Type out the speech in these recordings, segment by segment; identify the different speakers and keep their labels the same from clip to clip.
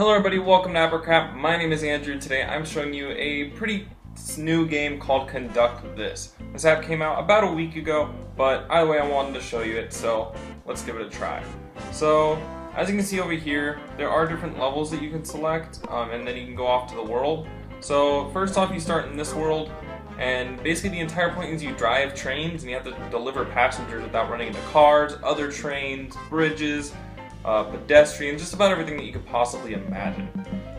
Speaker 1: Hello everybody, welcome to App or Krapp. My name is Andrew. Today I'm showing you a pretty new game called Conduct This. This app came out about a week ago, but either way I wanted to show you it, so let's give it a try. So, as you can see over here, there are different levels that you can select, um, and then you can go off to the world. So first off you start in this world, and basically the entire point is you drive trains and you have to deliver passengers without running into cars, other trains, bridges, uh, pedestrian, just about everything that you could possibly imagine.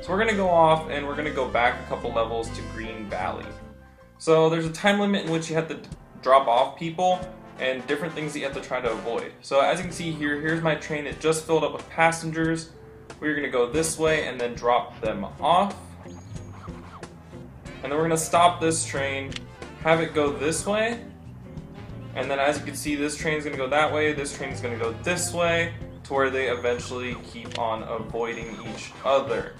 Speaker 1: So we're to go off and we're to go back a couple levels to Green Valley. So there's a time limit in which you have to drop off people and different things that you have to try to avoid. So as you can see here, here's my train. It just filled up with passengers. We're to go this way and then drop them off. And then we're to stop this train, have it go this way. And then as you can see, this train is going to go that way, this train is going to go this way, to where they eventually keep on avoiding each other.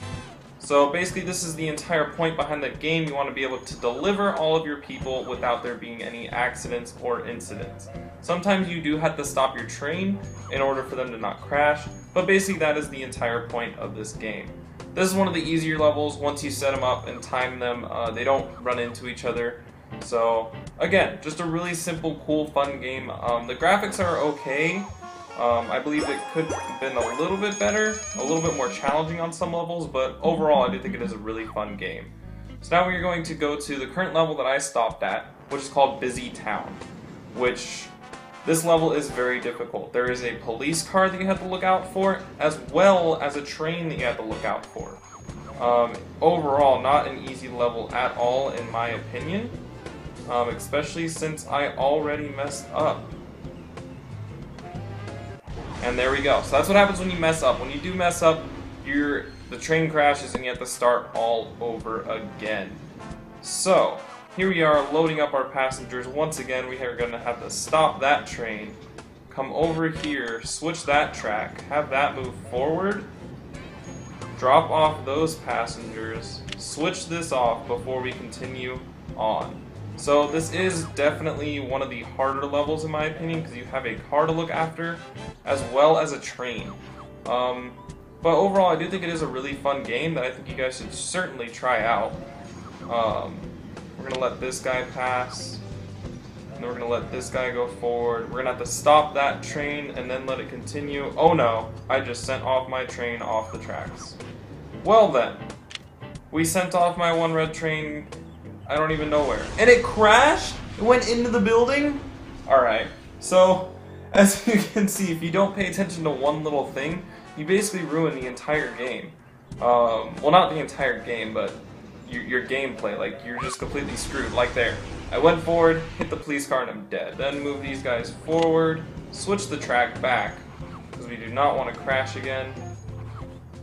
Speaker 1: So basically this is the entire point behind the game. You want to be able to deliver all of your people without there being any accidents or incidents. Sometimes you do have to stop your train in order for them to not crash, but basically that is the entire point of this game. This is one of the easier levels. Once you set them up and time them, uh, they don't run into each other. So again, just a really simple, cool, fun game. Um, the graphics are okay. Um, I believe it could have been a little bit better, a little bit more challenging on some levels, but overall I do think it is a really fun game. So now we're going to go to the current level that I stopped at, which is called Busy Town, which this level is very difficult. There is a police car that you have to look out for, as well as a train that you have to look out for. Um, overall, not an easy level at all, in my opinion, um, especially since I already messed up. And there we go. So that's what happens when you mess up. When you do mess up, your the train crashes and you have to start all over again. So, here we are loading up our passengers. Once again, we are going to have to stop that train, come over here, switch that track, have that move forward, drop off those passengers, switch this off before we continue on. So this is definitely one of the harder levels in my opinion because you have a car to look after as well as a train. Um, but overall, I do think it is a really fun game that I think you guys should certainly try out. Um, we're going to let this guy pass. And we're going to let this guy go forward. We're going to have to stop that train and then let it continue. Oh no, I just sent off my train off the tracks. Well then, we sent off my one red train I don't even know where. And it crashed? It went into the building? Alright, so as you can see, if you don't pay attention to one little thing, you basically ruin the entire game. Um, well, not the entire game, but your, your gameplay. Like, you're just completely screwed. Like there. I went forward, hit the police car, and I'm dead. Then move these guys forward, switch the track back, because we do not want to crash again.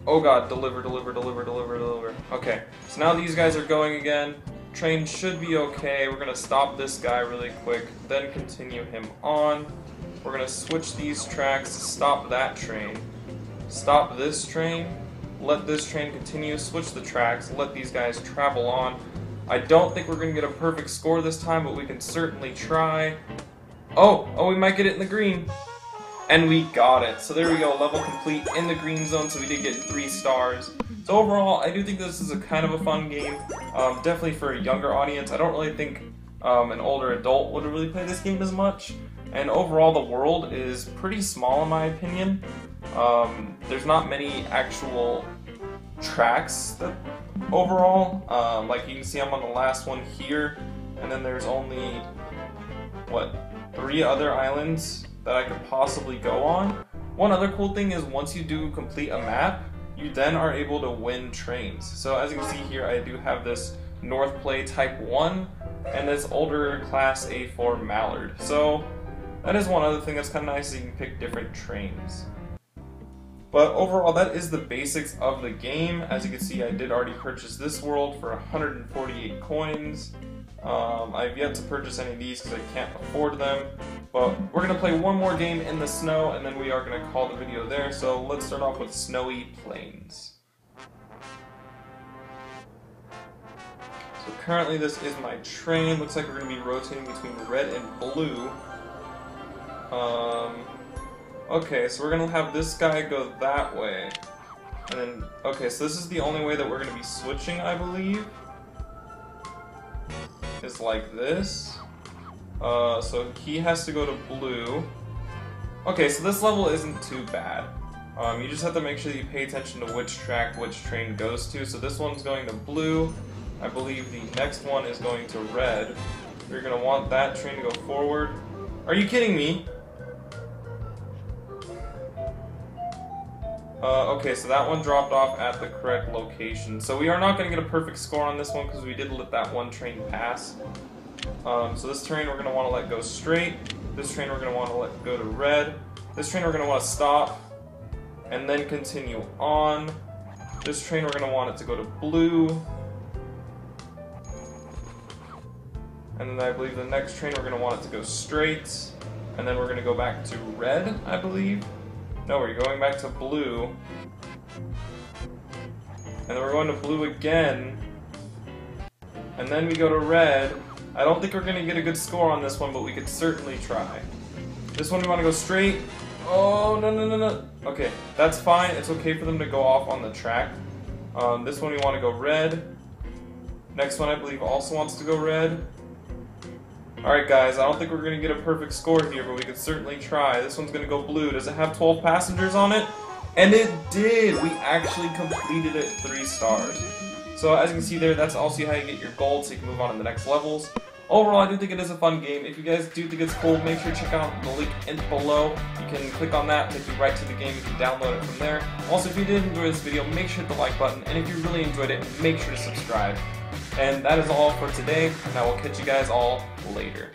Speaker 1: Oh god, deliver, deliver, deliver, deliver, deliver. Okay, so now these guys are going again. Train should be okay. We're going to stop this guy really quick, then continue him on. We're going to switch these tracks to stop that train. Stop this train. Let this train continue. Switch the tracks. Let these guys travel on. I don't think we're going to get a perfect score this time, but we can certainly try. Oh, oh, we might get it in the green. And we got it. So there we go, level complete in the green zone, so we did get three stars. So overall, I do think this is a kind of a fun game. Um, definitely for a younger audience. I don't really think um, an older adult would really play this game as much. And overall, the world is pretty small in my opinion. Um, there's not many actual tracks that overall. Um, like you can see, I'm on the last one here, and then there's only what three other islands that I could possibly go on. One other cool thing is once you do complete a map, you then are able to win trains. So as you can see here, I do have this Northplay Type 1 and this older Class A4 Mallard. So that is one other thing that's kind of nice, you can pick different trains. But overall, that is the basics of the game. As you can see, I did already purchase this world for 148 coins. Um, I've yet to purchase any of these because I can't afford them. But we're going to play one more game in the snow, and then we are going to call the video there. So let's start off with Snowy Plains. So currently this is my train. Looks like we're going to be rotating between red and blue. Um, okay, so we're to have this guy go that way. And then, okay, so this is the only way that we're to be switching, I believe. Is like this. Uh, so he has to go to blue. Okay, so this level isn't too bad. Um, you just have to make sure you pay attention to which track which train goes to. So this one's going to blue. I believe the next one is going to red. You're to want that train to go forward. Are you kidding me? Uh, okay, so that one dropped off at the correct location. So we are not going to get a perfect score on this one because we did let that one train pass. Um, so this train we're going to want to let go straight. This train we're going to want to let go to red. This train we're going to want to stop and then continue on. This train we're going to want it to go to blue. And then I believe the next train we're going to want it to go straight. And then we're going to go back to red, I believe. No, we're going back to blue. And then we're going to blue again. And then we go to red. I don't think we're going to get a good score on this one, but we could certainly try. This one we want to go straight. Oh, no, no, no, no. Okay, that's fine. It's okay for them to go off on the track. Um, this one we want to go red. Next one I believe also wants to go red. Alright guys, I don't think we're to get a perfect score here, but we could certainly try. This one's to go blue. Does it have 12 passengers on it? And it did! We actually completed it 3 stars. So as you can see there, that's also how you get your gold so you can move on to the next levels. Overall, I do think it is a fun game. If you guys do think it's cool, make sure to check out the link in below. You can click on that, take you right to the game. You can download it from there. Also, if you did enjoy this video, make sure to hit the like button. And if you really enjoyed it, make sure to subscribe. And that is all for today, and I will catch you guys all later.